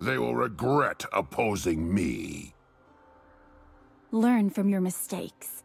They will regret opposing me. Learn from your mistakes.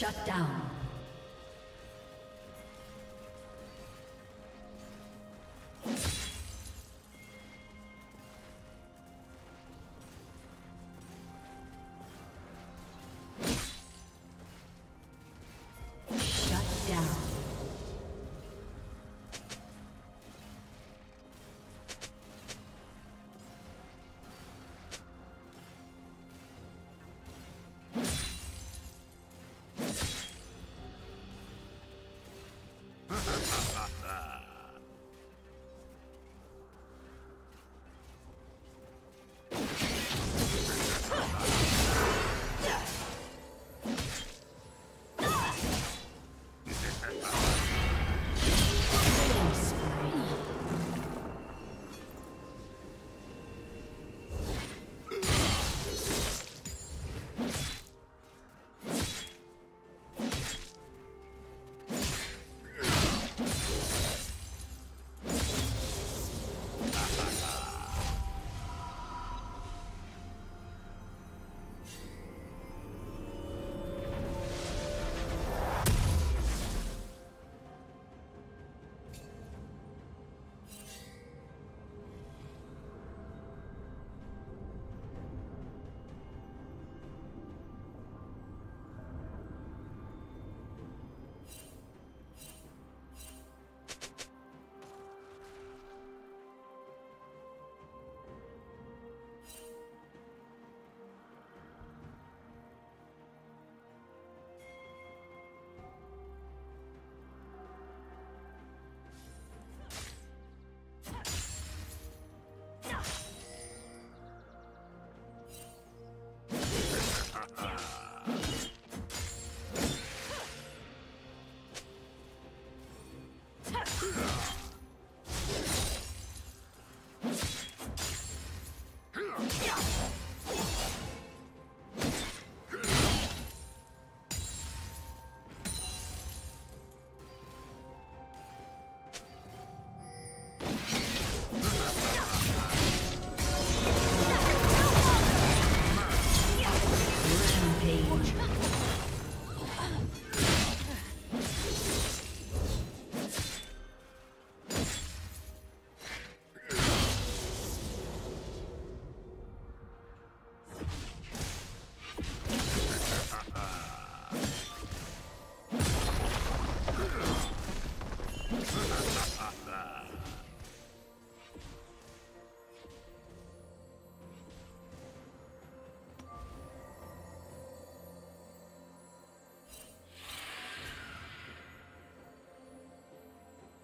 Shut down.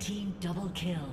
Team double kill.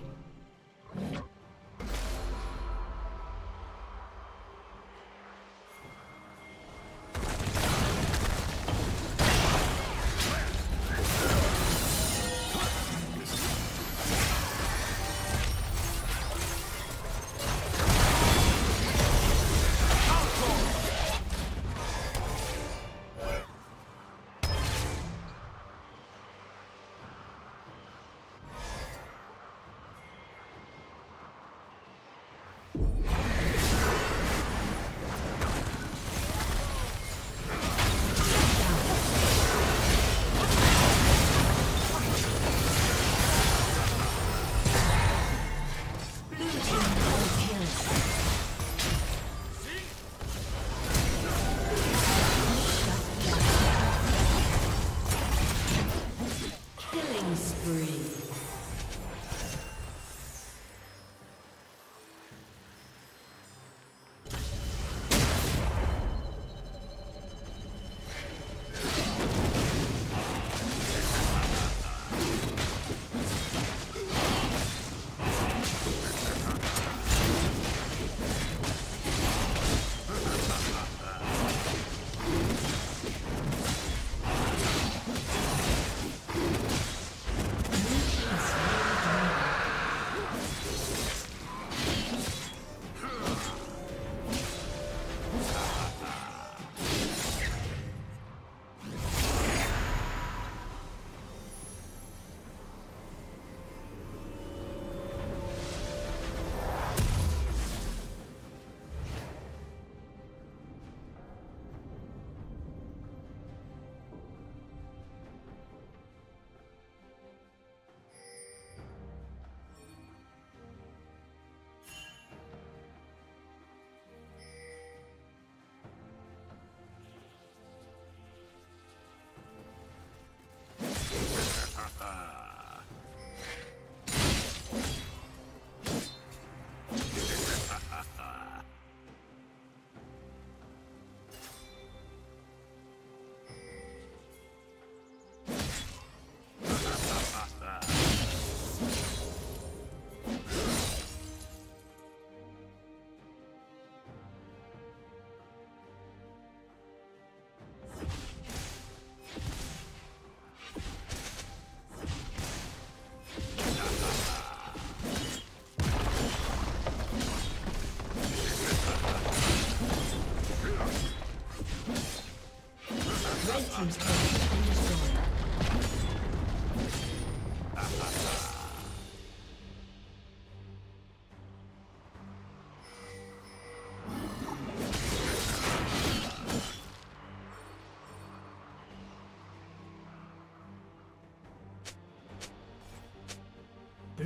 Blue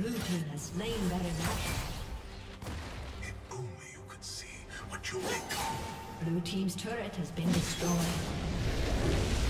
team has slain Baron If only you could see what you become. Blue team's turret has been destroyed.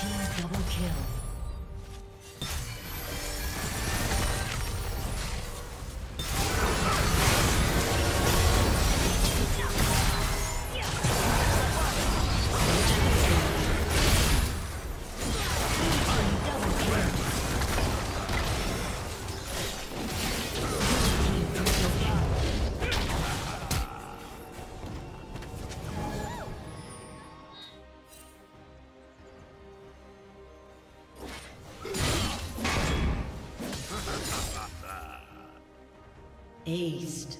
Team double kill. Aced.